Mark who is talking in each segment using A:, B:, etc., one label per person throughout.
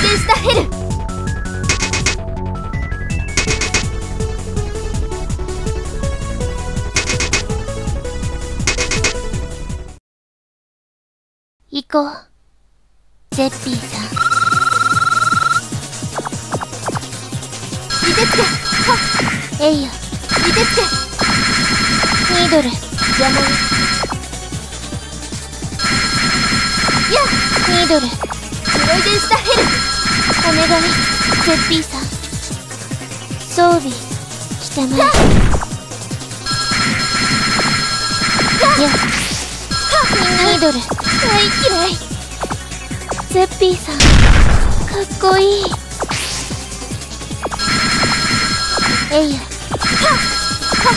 A: したヘル。こう。ゼッピーさん。
B: 見てつけは
A: っ。えいよ。見て
B: つけ
A: ニードル。
B: やモり
A: やニードル。
B: ロイデンスタヘル
A: お願いゼッピーさん。装備してまいやニードル
B: 大嫌い
A: ゼッピーさん。かっこいいえいやはっはっ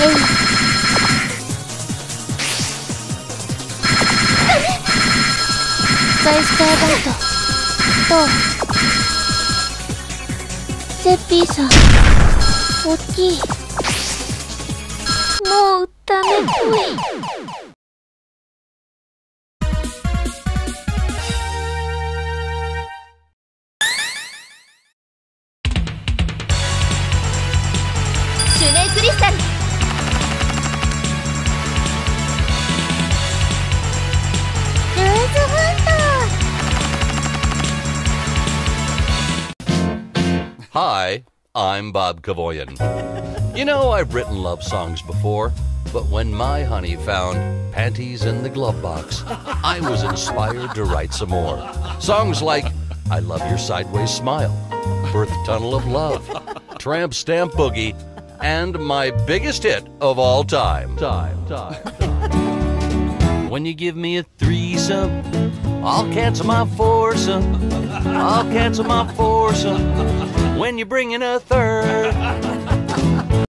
A: えいやバイスターバイトどうゼッピーさん大きいもうダメっぽい
B: シュネークリスタル
C: Hi, I'm Bob Kavoyan. You know, I've written love songs before, but when my honey found panties in the glove box, I was inspired to write some more. Songs like I Love Your Sideways Smile, Birth Tunnel of Love, Tramp Stamp Boogie, and my biggest hit of all time. Time, time, time. when you give me a threesome, I'll cancel my foursome. I'll cancel my foursome when you bring in a third.